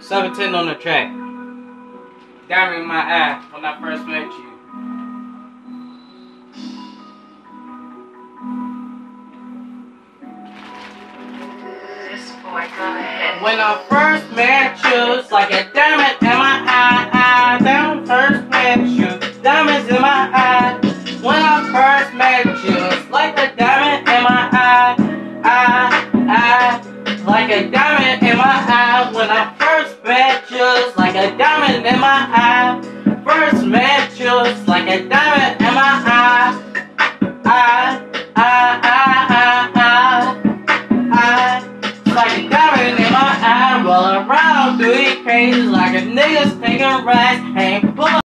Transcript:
17 on the track. Diamond in my eye when I first met you. This boy, go. When I first met you, it's like a diamond in my eye. eye. When I first met you, diamonds in my eye. Like a diamond in my eye. When I first met you, like a diamond in my eye. First met you, like a diamond in my eye. Eye, eye, eye, eye, eye. eye. Like a diamond in my eye, roll around, do crazy like a nigga's taking rides.